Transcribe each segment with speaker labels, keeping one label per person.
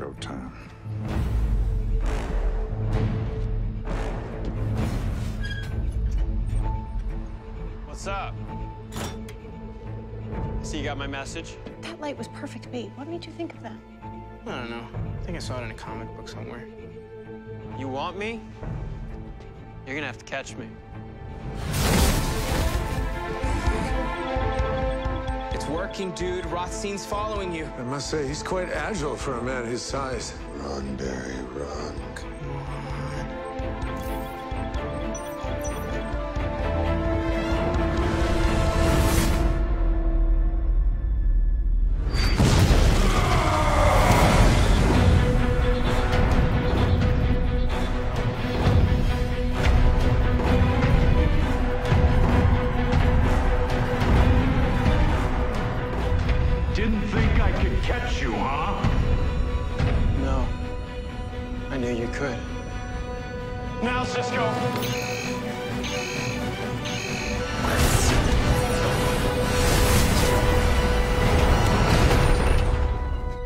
Speaker 1: showtime.
Speaker 2: What's up? See, you got my message?
Speaker 3: That light was perfect bait. What made you think of that?
Speaker 4: I don't know. I think I saw it in a comic book somewhere.
Speaker 2: You want me? You're gonna have to catch me.
Speaker 4: It's working, dude. Rothstein's following you.
Speaker 1: I must say, he's quite agile for a man his size.
Speaker 5: Run, Barry, run.
Speaker 6: Didn't think I could catch you, huh?
Speaker 2: No. I knew you could.
Speaker 6: Now, Cisco.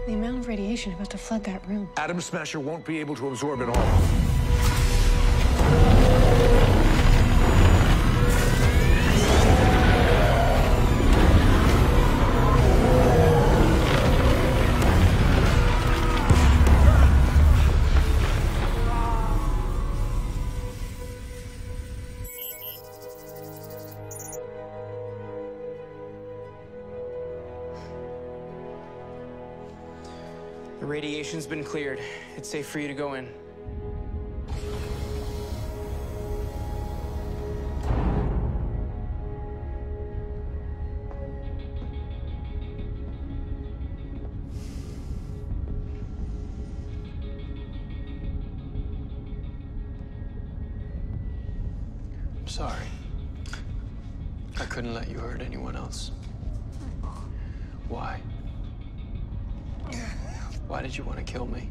Speaker 3: The amount of radiation about to flood that room.
Speaker 1: Atom Smasher won't be able to absorb it all.
Speaker 4: The radiation's been cleared. It's safe for you to go in.
Speaker 2: I'm sorry. I couldn't let you hurt anyone else. Why? Why did you want to kill me?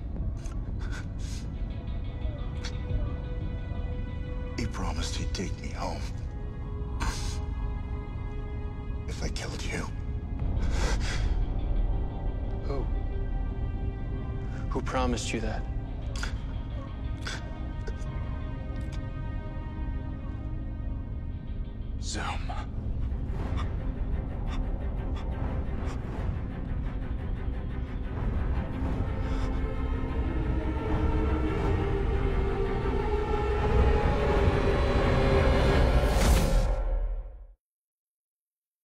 Speaker 5: he promised he'd take me home. if I killed you.
Speaker 2: Who? Who promised you that?
Speaker 5: Zoom.